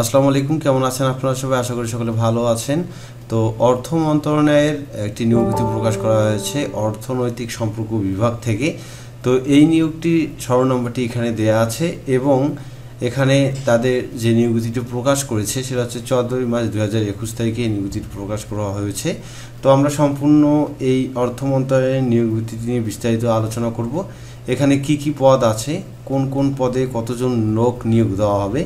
আসসালামু আলাইকুম, কেমন আছেন আপনারা সবাই? আশা করি সকলে ভালো আছেন। তো অর্থ মন্ত্রণালয়ের একটি নিয়োগটি প্রকাশ করা হয়েছে অর্থনৈতিক সম্পর্ক বিভাগ থেকে। তো এই নিয়োগটি সরল নম্বরটি এখানে দেয়া আছে এবং এখানে তাদের যে নিয়োগটিটি প্রকাশ করেছে সেটা হচ্ছে চোদ্দোই মার্চ দু হাজার একুশ তারিখে এই নিয়োগটি প্রকাশ করা হয়েছে। তো আমরা সম্পূর্ণ এই অর্থ মন্ত্রণালয়ের নিয়োগটি নিয়ে বিস্তারিত আলোচনা করব। এখানে কি কি পদ আছে, কোন কোন পদে কতজন লোক নিয়োগ দেওয়া হবে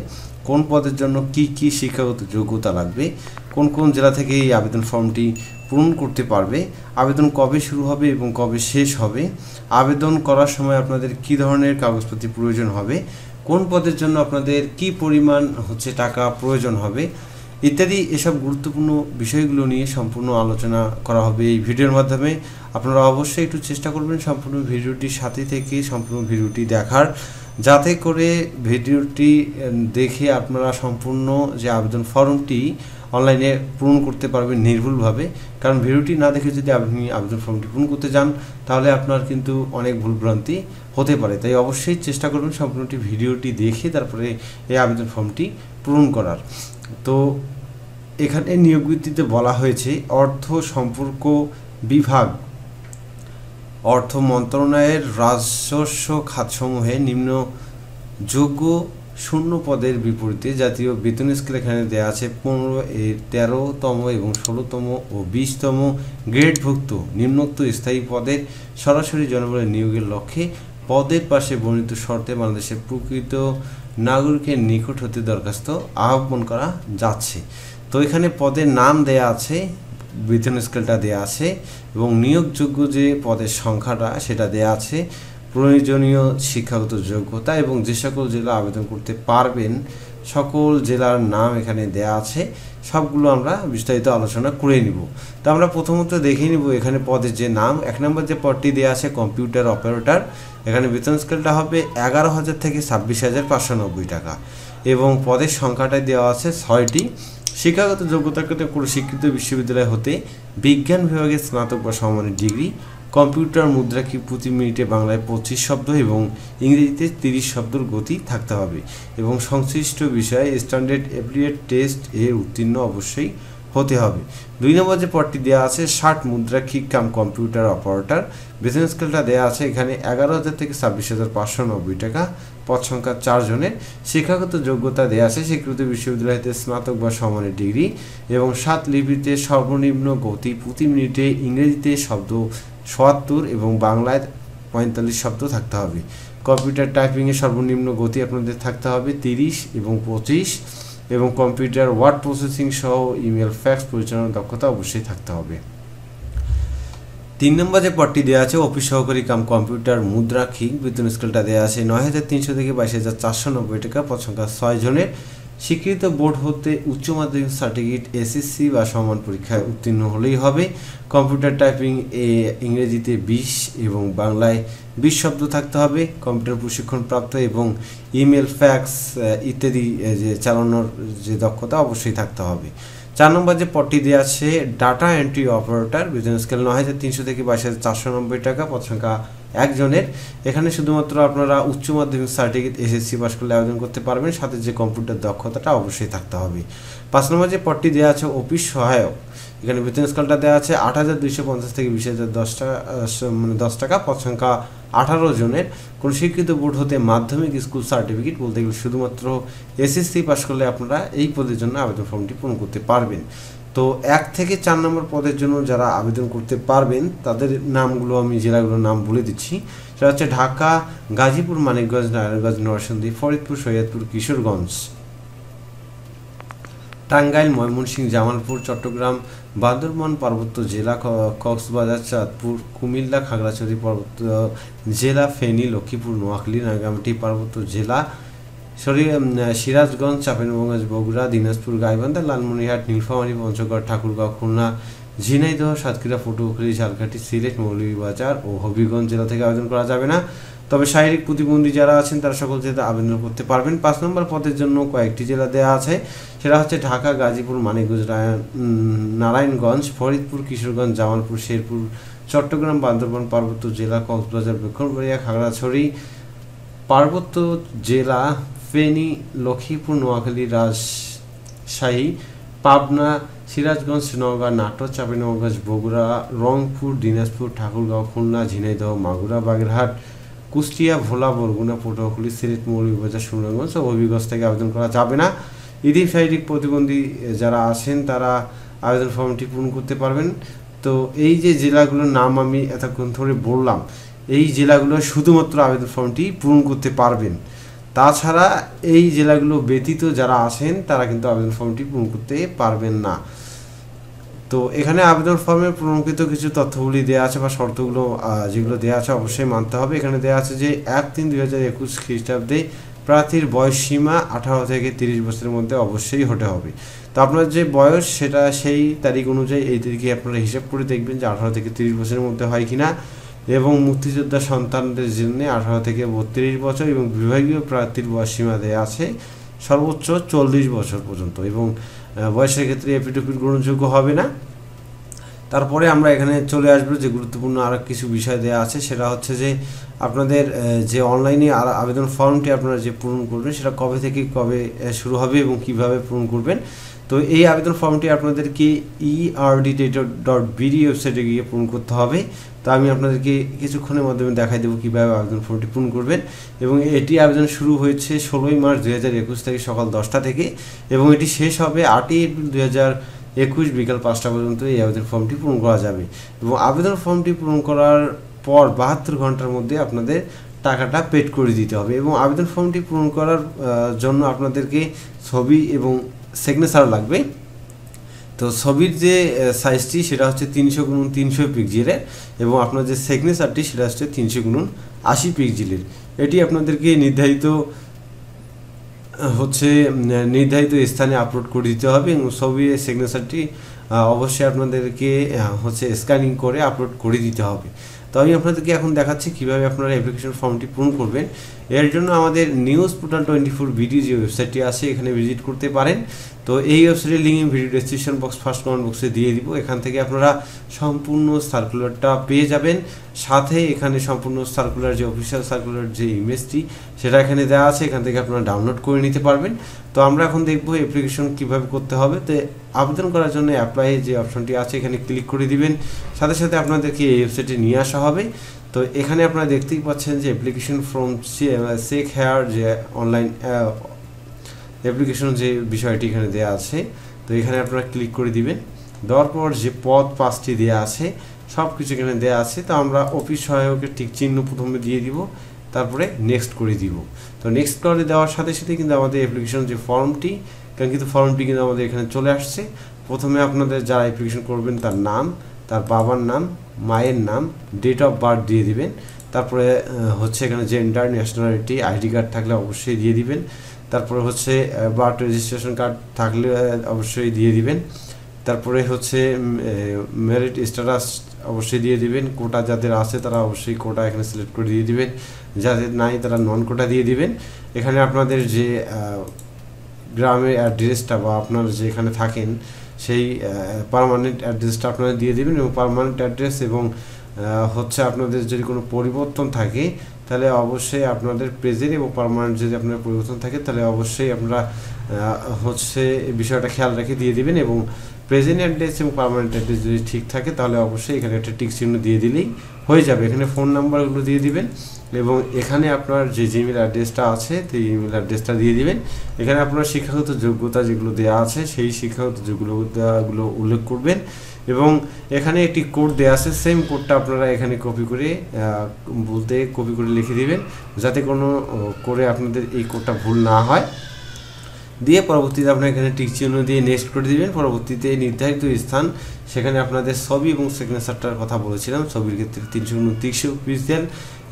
কোন পদের জন্য কি কি শিক্ষাগত যোগ্যতা লাগবে, কোন কোন জেলা থেকে এই আবেদন ফর্মটি পূরণ করতে পারবে, আবেদন কবে শুরু হবে এবং কবে শেষ হবে, আবেদন করার সময় আপনাদের কি ধরনের কাগজপত্র প্রয়োজন হবে, কোন পদের জন্য আপনাদের কি পরিমাণ হচ্ছে টাকা প্রয়োজন হবে, ইত্যাদি এসব গুরুত্বপূর্ণ বিষয়গুলো নিয়ে সম্পূর্ণ আলোচনা করা হবে এই ভিডিওর মাধ্যমে। আপনারা অবশ্যই একটু চেষ্টা করবেন সম্পূর্ণ ভিডিওটির সাথে থেকে সম্পূর্ণ ভিডিওটি দেখার। যাতে করে ভিডিওটি দেখে আপনারা সম্পূর্ণ যে আবেদন ফর্মটি অনলাইনে পূরণ করতে পারবেন নির্ভুলভাবে। কারণ ভিডিওটি না দেখে যদি আপনি আবেদন ফর্মটি পূরণ করতে যান, তাহলে আপনার কিন্তু অনেক ভুলভ্রান্তি হতে পারে। তাই অবশ্যই চেষ্টা করবেন সম্পূর্ণটি ভিডিওটি দেখে তারপরে এই আবেদন ফর্মটি পূরণ করার। তো এখানে নিয়োগ বলা হয়েছে, অর্থ সম্পর্ক বিভাগ অর্থ মন্ত্রণালয়ের রাজস্ব খাতসমূহে নিম্ন যোগ্য শূন্য পদের বিপরীতে জাতীয় বেতন স্কেল এখানে দেওয়া আছে পনেরো, এর তেরোতম এবং ষোলোতম ও বিশতম গ্রেডভুক্ত। নিম্নোক্ত স্থায়ী পদের সরাসরি জনবলের নিয়োগের লক্ষ্যে পদের পাশে বর্ণিত শর্তে বাংলাদেশের প্রকৃত নাগরিকের নিকট হতে দরখাস্ত আহ্বান করা যাচ্ছে। তো এখানে পদের নাম দেয়া আছে বেতন স্কেলটা দেওয়া আছে এবং নিয়োগযোগ্য যে পদের সংখ্যাটা সেটা দেওয়া আছে, প্রয়োজনীয় শিক্ষাগত যোগ্যতা এবং যে সকল জেলা আবেদন করতে পারবেন, সকল জেলার নাম এখানে দেয়া আছে, সবগুলো আমরা বিস্তারিত আলোচনা করে নিব। তো আমরা প্রথমত দেখে নিব এখানে পদের যে নাম, এক নম্বর যে পদটি দেওয়া আছে কম্পিউটার অপারেটর এখানে বেতন স্কেলটা হবে এগারো হাজার থেকে ছাব্বিশ হাজার পাঁচশো নব্বই টাকা এবং পদের সংখ্যাটা দেওয়া আছে ছয়টি। শিক্ষাগত যোগ্যতার ক্ষেত্রে কোনো স্বীকৃত বিশ্ববিদ্যালয় হতে বিজ্ঞান বিভাগে স্নাতক বা সমানের ডিগ্রি, কম্পিউটার মুদ্রা কি প্রতি মিনিটে বাংলায় পঁচিশ শব্দ এবং ইংরেজিতে তিরিশ শব্দর গতি থাকতে হবে? এবং সংশ্লিষ্ট বিষয়ে স্ট্যান্ডার্ড অ্যাপ্লিয়েট টেস্ট এর উত্তীর্ণ অবশ্যই হতে হবে। দুই নম্বর যে পদটি দেওয়া আছে, ষাট মুদ্রাক্ষিক কাম কম্পিউটার অপারেটর? বেতন স্কেলটা দেওয়া আছে এখানে এগারো হাজার থেকে ছাব্বিশ হাজার পাঁচশো নব্বই টাকা। পদ সংখ্যা চারজনের শিক্ষাগত যোগ্যতা দেওয়া আছে স্বীকৃত বিশ্ববিদ্যালয়তে স্নাতক বা সমানের ডিগ্রি এবং সাত লিপিতে সর্বনিম্ন গতি প্রতি মিনিটে ইংরেজিতে শব্দ সোয়াত্তর এবং বাংলায় পঁয়তাল্লিশ শব্দ থাকতে হবে। কম্পিউটার টাইপিংয়ে সর্বনিম্ন গতি আপনাদের থাকতে হবে তিরিশ এবং পঁচিশ এবং কম্পিউটার ওয়ার্ড প্রসেসিং সহ ইমেল, ফ্যাক্স পরিচালনার দক্ষতা অবশ্যই থাকতে হবে। তিন নম্বর যে পদটি দেওয়া আছে অফিস সহকারী কাম কম্পিউটার মুদ্রাক্ষিক বেতন স্কেলটা দেওয়া আছে নয় হাজার তিনশো থেকে বাইশ হাজার চারশো নব্বই টাকা, পদ সংখ্যা ছয় জনের। স্বীকৃত বোর্ড হতে উচ্চ মাধ্যমিক সার্টিফিকেট এসএসসি বা সমান পরীক্ষায় উত্তীর্ণ হলেই হবে। কম্পিউটার টাইপিং এ ইংরেজিতে বিশ এবং বাংলায় বিশ শব্দ থাকতে হবে। কম্পিউটার প্রশিক্ষণ প্রাপ্ত এবং ইমেল ফ্যাক্স ইত্যাদি যে চালানোর যে দক্ষতা অবশ্যই থাকতে হবে। চার নম্বর যে পদটি দেওয়া আছে data entry operator business scale নয় হাজার তিনশো থেকে বাইশ হাজার চারশো নব্বই টাকা, পদ সংখ্যা একজনের এখানে শুধুমাত্র আপনারা উচ্চ মাধ্যমিক সার্টিফিকেট এসএসসি পাস করলে আবেদন করতে পারবেন, সাথে যে কম্পিউটার দক্ষতাটা অবশ্যই থাকতে হবে। পাঁচ নম্বর যে পটটি দেওয়া আছে অফিস সহায়ক। এখানে বেতন স্কেলটা দেওয়া আছে আট হাজার দুইশো পঞ্চাশ থেকে বিশ হাজার দশ মানে দশ টাকা, পদ সংখ্যা আঠারো জনের। কোন স্বীকৃত বোর্ড হতে মাধ্যমিক স্কুল সার্টিফিকেট বলতে গেলে শুধুমাত্র এসএসসি পাস করলে আপনারা এই পদের জন্য আবেদন ফর্মটি পূরণ করতে পারবেন। তো এক থেকে চার নম্বর পদের জন্য যারা আবেদন করতে পারবেন, তাদের নামগুলো আমি জেলাগুলোর নাম বলে দিচ্ছি। সেটা হচ্ছে ঢাকা, গাজীপুর, মানিকগঞ্জ, নারায়ণগঞ্জ, নরসিংদী, ফরিদপুর, সৈয়দপুর, কিশোরগঞ্জ। টাঙ্গাইল, ময়মনসিংহ, জামালপুর, চট্টগ্রাম বান্দরবান পার্বত্য জেলা কক্সবাজার, চাঁদপুর, কুমিল্লা, খাগড়াছড়ি পার্বত্য জেলা, ফেনী, লক্ষ্মীপুর, নোয়াখালী রাঙ্গামাটি পার্বত্য জেলা, সরি সিরাজগঞ্জ চাপেনবঙ্গ বগুড়া, দিনাজপুর, গাইবান্ধা, লালমনিরহাট, নীলফামারী, পঞ্চগড়, ঠাকুরগাঁও, খুলনা ঝিনাইদহ সাতক্ষীরা পটুয়াখালী ঝালকাঠি, সিলেট, মৌলভীবাজার ও হবিগঞ্জ জেলা থেকে আবেদন করা যাবে না। তবে শারীরিক প্রতিবন্ধী যারা আছেন, তারা সকল জেলাতে আবেদন করতে পারবেন। পাঁচ নম্বর পদের জন্য কয়েকটি জেলা দেওয়া আছে। সেটা হচ্ছে ঢাকা, গাজীপুর, মানিকগঞ্জ নারায়ণগঞ্জ, ফরিদপুর, কিশোরগঞ্জ, জামালপুর, শেরপুর, চট্টগ্রাম, বান্দরবান, পার্বত্য জেলা, কক্সবাজার ব্রক্ষণবাড়িয়া খাগড়াছড়ি, পার্বত্য জেলা, ফেনী, লক্ষ্মীপুর, নোয়াখালী, রাজশাহী, পাবনা সিরাজগঞ্জ নওগাঁ নাটোর, চাঁপাইনবাবগঞ্জ, বগুড়া, রংপুর, দিনাজপুর, ঠাকুরগাঁও, খুলনা, ঝিনাইদহ, মাগুরা, বাগেরহাট, কুষ্টিয়া, ভোলা, বরগুনা, পটুয়াখালী, সিলেট মৌলভীবাজার সুনামগঞ্জ ও হবিগঞ্জ থেকে আবেদন করা যাবে না। ইদি শারীরিক প্রতিবন্ধী যারা আছেন, তারা আবেদন ফর্মটি পূরণ করতে পারবেন। তো এই যে জেলাগুলোর নাম আমি এতক্ষণ ধরে বললাম, এই জেলাগুলো শুধুমাত্র আবেদন ফর্মটি পূরণ করতে পারবেন। তাছাড়া এই জেলাগুলো ব্যতীত যারা আছেন, তারা কিন্তু আবেদন ফর্মটি পূরণ করতে পারবেন না। তো এখানে আবেদন ফর্মে প্রমাণিত কিছু তথ্যগুলি দেওয়া আছে বা শর্তগুলো যেগুলো দেওয়া আছে অবশ্যই মানতে হবে। এখানে দেওয়া আছে যে, এক তিন দুই হাজার একুশ খ্রিস্টাব্দে প্রার্থীর বয়স সীমা আঠারো থেকে তিরিশ বছরের মধ্যে অবশ্যই হতে হবে। তো আপনার যে বয়স, সেটা সেই তারিখ অনুযায়ী এই তারিখে আপনারা হিসাব করে দেখবেন যে আঠারো থেকে তিরিশ বছরের মধ্যে হয় কিনা। এবং মুক্তিযোদ্ধা সন্তানদের জন্য আঠারো থেকে বত্রিশ বছর এবং বিভাগীয় প্রার্থীর বয়স সীমা দেওয়া আছে সর্বোচ্চ চল্লিশ বছর পর্যন্ত এবং বয়সের ক্ষেত্রে এপিটুপির গ্রহণযোগ্য হবে না। তারপরে আমরা এখানে চলে আসব যে গুরুত্বপূর্ণ আরও কিছু বিষয় দেওয়া আছে। সেটা হচ্ছে যে আপনাদের যে অনলাইনে আবেদন ফর্মটি আপনারা যে পূরণ করবেন সেটা কবে থেকে কবে শুরু হবে এবং কীভাবে পূরণ করবেন তো এই আবেদন ফর্মটি আপনাদেরকে ইআরডি ডট বিডি ওয়েবসাইটে গিয়ে পূরণ করতে হবে। তো আমি আপনাদেরকে কিছুক্ষণের মাধ্যমে দেখাই দেবো কীভাবে আবেদন ফর্মটি পূরণ করবেন। এবং এটি আবেদন শুরু হয়েছে ষোলোই মার্চ দুই হাজার একুশ থেকে সকাল দশটা থেকে। এবং এটি শেষ হবে আটই এপ্রিল দুই হাজার একুশ বিকাল পাঁচটা পর্যন্ত এই আবেদন ফর্মটি পূরণ করা যাবে। এবং আবেদন ফর্মটি পূরণ করার পর বাহাত্তর ঘণ্টার মধ্যে আপনাদের টাকাটা পেড করে দিতে হবে। এবং আবেদন ফর্মটি পূরণ করার জন্য আপনাদেরকে ছবি এবং সিগনেচার লাগবে। তো ছবির যে সাইজটি সেটা হচ্ছে তিনশো গুণুন তিনশো পিক্সেলের এবং আপনার যে সিগনেচারটি সেটা হচ্ছে তিনশো গুণুন আশি পিক্সেলের। এটি আপনাদেরকে নির্ধারিত হচ্ছে নির্ধারিত স্থানে আপলোড করে দিতে হবে এবং ছবির সিগনেচারটি অবশ্যই আপনাদেরকে হচ্ছে স্ক্যানিং করে আপলোড করে দিতে হবে। তো আমি আপনাদেরকে এখন দেখাচ্ছি কীভাবে আপনারা অ্যাপ্লিকেশন ফর্মটি পূরণ করবেন। এর জন্য আমাদের news portal twenty four video যে ওয়েবসাইটটি আছে, এখানে ভিজিট করতে পারেন। তো এই ওয়েবসাইটের link video description box first comment বক্সে দিয়ে দিব। এখান থেকে আপনারা সম্পূর্ণ সার্কুলারটা পেয়ে যাবেন। সাথে এখানে সম্পূর্ণ সার্কুলার যে অফিসিয়াল সার্কুলার যে ইমেজটি সেটা এখানে দেওয়া আছে। এখান থেকে আপনারা ডাউনলোড করে নিতে পারবেন। তো আমরা এখন দেখব অ্যাপ্লিকেশন কীভাবে করতে হবে। তো আবেদন করার জন্য অ্যাপ্লাই যে অপশনটি আছে, এখানে ক্লিক করে দিবেন। সাথে সাথে আপনাদেরকে এই ওয়েবসাইটে নিয়ে আসা হবে। তো এখানে আপনারা দেখতেই পাচ্ছেন যে অ্যাপ্লিকেশন ফ্রম সেক হেয়ার যে অনলাইন অ্যাপ্লিকেশন যে বিষয়টি এখানে দেওয়া আছে, তো এখানে আপনারা ক্লিক করে দিবেন। দেওয়ার পর যে পদ পাঁচটি দেওয়া আছে সব কিছু এখানে দেওয়া আছে। তো আমরা অফিস সহায়কের ঠিক চিহ্ন প্রথমে দিয়ে দিব। তারপরে নেক্সট করে দিব। তো নেক্সট করে দেওয়ার সাথে সাথে কিন্তু আমাদের অ্যাপ্লিকেশন যে ফর্মটি কারণ কিন্তু ফর্মটি কিন্তু আমাদের এখানে চলে আসছে। প্রথমে আপনাদের যারা অ্যাপ্লিকেশন করবেন তার নাম, তার বাবার নাম, মায়ের নাম ডেট অফ বার্থ দিয়ে দিবেন। তারপরে হচ্ছে এখানে জেন্ডার ন্যাশনালিটি আইডি কার্ড থাকলে অবশ্যই দিয়ে দিবেন। তারপরে হচ্ছে বার্থ রেজিস্ট্রেশন কার্ড থাকলে অবশ্যই দিয়ে দিবেন। তারপরে হচ্ছে মেরিট স্ট্যাটাস অবশ্যই দিয়ে দিবেন। কোটা যাদের আছে তারা অবশ্যই কোটা এখানে সিলেক্ট করে দিয়ে দিবেন। যাদের নাই তারা নন কোটা দিয়ে দিবেন। এখানে আপনাদের যে গ্রামের অ্যাড্রেসটা বা আপনার যেখানে থাকেন, সেই পারমানেন্ট অ্যাড্রেসটা আপনারা দিয়ে দেবেন এবং পারমানেন্ট অ্যাড্রেস এবং হচ্ছে আপনাদের যদি কোনো পরিবর্তন থাকে, তাহলে অবশ্যই আপনাদের প্রেজেন্ট এবং পারমানেন্ট যদি আপনার পরিবর্তন থাকে, তাহলে অবশ্যই আপনারা হচ্ছে বিষয়টা খেয়াল রেখে দিয়ে দিবেন এবং প্রেজেন্ট অ্যাড্রেস এবং পারমানেন্ট অ্যাড্রেস যদি ঠিক থাকে, তাহলে অবশ্যই এখানে একটা টিক চিহ্ন দিয়ে দিলেই হয়ে যাবে। এখানে ফোন নাম্বারগুলো দিয়ে দিবেন এবং এখানে আপনার যে জিমেল অ্যাড্রেসটা আছে, সেই ইমেল অ্যাড্রেসটা দিয়ে দিবেন। এখানে আপনার শিক্ষাগত যোগ্যতা যেগুলো দেওয়া আছে, সেই শিক্ষাগত যোগ্যতাগুলো উল্লেখ করবেন এবং এখানে একটি কোড দেওয়া আছে সেম কোডটা আপনারা এখানে কপি করে বলতে কপি করে লিখে দিবেন, যাতে কোনো করে আপনাদের এই কোডটা ভুল না হয়। দিয়ে পরবর্তীতে আপনার এখানে টিক চিহ্ন দিয়ে নেক্সট করে দিবেন। পরবর্তীতে নির্ধারিত স্থান, সেখানে আপনাদের ছবি এবং সিগনেচারটার কথা বলেছিলাম। ছবির ক্ষেত্রে তিনশো উনত্রিশশো পিক্সেল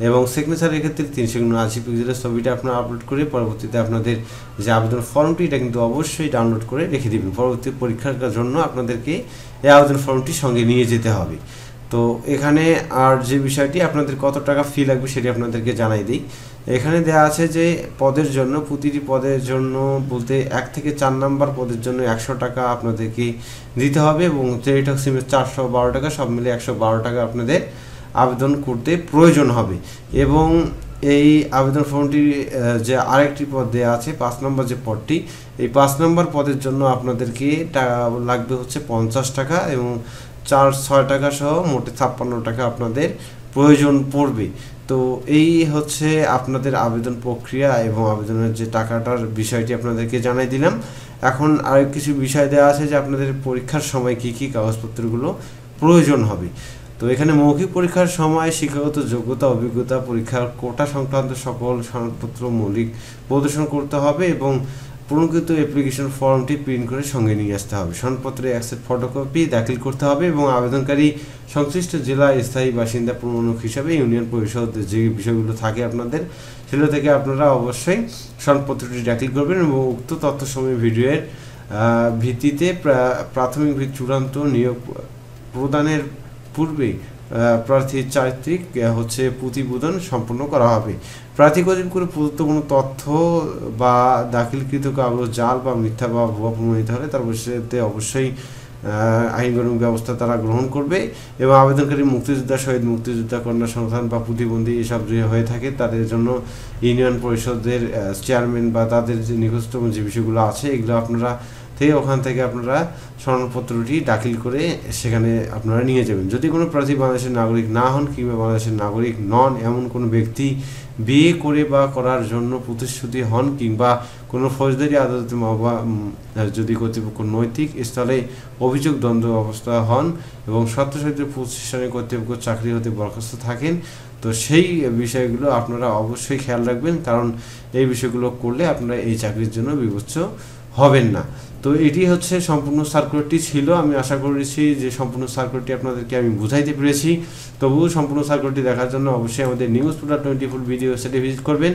এবং সিগনেচারের ক্ষেত্রে তিনশো আশি পিক্সেলের ছবিটা আপনারা আপলোড করে পরবর্তীতে আপনাদের যে আবেদন ফর্মটি, এটা কিন্তু অবশ্যই ডাউনলোড করে রেখে দেবেন। পরবর্তী পরীক্ষার জন্য আপনাদেরকে এই আবেদন ফর্মটি সঙ্গে নিয়ে যেতে হবে। তো এখানে আর যে বিষয়টি আপনাদের কত টাকা ফি লাগবে সেটি আপনাদেরকে জানাই দিই। এখানে দেওয়া আছে যে পদের জন্য, প্রতিটি পদের জন্য বলতে এক থেকে চার নাম্বার পদের জন্য একশো টাকা আপনাদেরকে দিতে হবে এবং টেলিটক সিমের চারশো বারো টাকা, সব মিলে একশো বারো টাকা আপনাদের আবেদন করতে প্রয়োজন হবে। এবং এই আবেদন ফর্মটি যে আরেকটি পদ দেওয়া আছে, পাঁচ নম্বর যে পদটি, এই পাঁচ নম্বর পদের জন্য আপনাদেরকে টাকা লাগবে হচ্ছে পঞ্চাশ টাকা এবং চার, ছয় টাকা সহ মোটে ছাপ্পান্ন টাকা আপনাদের প্রয়োজন পড়বে। তো এই হচ্ছে আপনাদের আবেদন প্রক্রিয়া এবং আবেদনের যে টাকাটার বিষয়টি আপনাদেরকে জানাই দিলাম। এখন আরেক কিছু বিষয় দেওয়া আছে যে আপনাদের পরীক্ষার সময় কি কি কাগজপত্রগুলো প্রয়োজন হবে। তো এখানে মৌখিক পরীক্ষার সময়, শিক্ষাগত যোগ্যতা, অভিজ্ঞতা, পরীক্ষার কোটা সংক্রান্ত সকল সনদপত্র মৌলিক প্রদর্শন করতে হবে এবং পুরনকৃত অ্যাপ্লিকেশন ফর্মটি প্রিন্ট করে সঙ্গে নিয়ে আসতে হবে। সনদপত্রে অ্যাকসেপ্ট ফটোকপি দাখিল করতে হবে এবং আবেদনকারী সংশ্লিষ্ট জেলা স্থায়ী বাসিন্দা প্রমাণক হিসাবে ইউনিয়ন পরিষদ যে বিষয়গুলো থাকে আপনাদের সেগুলো থেকে আপনারা অবশ্যই সনদপত্রটি দাখিল করবেন এবং উক্ত তথ্য সময় ভিডিওর ভিত্তিতে প্রা- প্রাথমিক চূড়ান্ত নিয়োগ প্রদানের পূর্বে আহ, প্রার্থীর চারিত্রিক হচ্ছে প্রতিবেদন সম্পন্ন করা হবে। প্রার্থী কদিন করে প্রদত্ত কোনো তথ্য বা দাখিলকৃত কাগজ জাল বা মিথ্যা বা ভুয়া প্রমাণিত হলে তার বিষয়তে অবশ্যই আহ, আইনগত ব্যবস্থা তারা গ্রহণ করবে এবং আবেদনকারী মুক্তিযোদ্ধা শহীদ মুক্তিযোদ্ধা কন্যা সংস্থান বা প্রতিবন্ধী এসব যে হয়ে থাকে তাদের জন্য ইউনিয়ন পরিষদের চেয়ারম্যান বা তাদের যে নিকটতম যে বিষয়গুলো আছে এগুলো আপনারা থেকে ওখান থেকে আপনারা স্মরণপত্রটি দাখিল করে সেখানে আপনারা নিয়ে যাবেন। যদি কোনো প্রার্থী বাংলাদেশের নাগরিক না হন কিংবা বাংলাদেশের নাগরিক নন, এমন কোনো ব্যক্তি বিয়ে করে বা করার জন্য প্রতিশ্রুতি হন কিংবা কোনো ফৌজদারি আদালতে যদি কর্তৃপক্ষ নৈতিক স্থলে অভিযোগ দ্বন্দ্ব অবস্থা হন এবং সত্যসাহিত্য প্রতিষ্ঠানে কর্তৃপক্ষ চাকরি হতে বরখাস্ত থাকেন, তো সেই বিষয়গুলো আপনারা অবশ্যই খেয়াল রাখবেন, কারণ এই বিষয়গুলো করলে আপনারা এই চাকরির জন্য বিবেচ্য হবেন না। তো এটি হচ্ছে সম্পূর্ণ সার্কুলারটি ছিল। আমি আশা করেছি যে সম্পূর্ণ সার্কুলারটি আপনাদেরকে আমি বুঝাইতে পেরেছি। তবুও সম্পূর্ণ সার্কুলারটি দেখার জন্য অবশ্যই আমাদের নিউজ পুরা টোয়েন্টি ফোর ভিডিও ওয়েবসাইটে ভিজিট করবেন।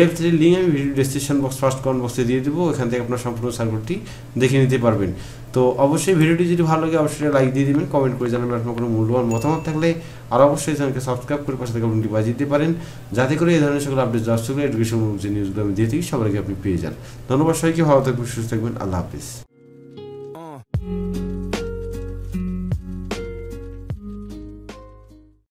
এফ থ্রি লিঙ্ক আমি video description box first comment বক্সে দিয়ে দেবো। এখান থেকে আপনার সম্পূর্ণ সার্কুলারটি দেখে নিতে পারবেন। তো অবশ্যই ভিডিওটি যদি ভালো লাগে, অবশ্যই লাইক দিয়ে দিবেন। কমেন্ট করে জানাবেন আপনার কোনো মূল্যবান মতামত থাকলে। আর অবশ্যই চ্যানেলকে সাবস্ক্রাইব করে পাশে থাকা আপনি বাজিয়ে দিতে পারেন, যাতে করে এই ধরনের সকল আপডেট সঙ্গে এডুকেশন যে নিউজগুলো আমি দিয়ে থাকি, সবাইকে আপনি পেয়ে যান। ধন্যবাদ সবাইকে, ভালো থাকবেন, সুস্থ থাকবেন, আল্লাহ হাফিজ।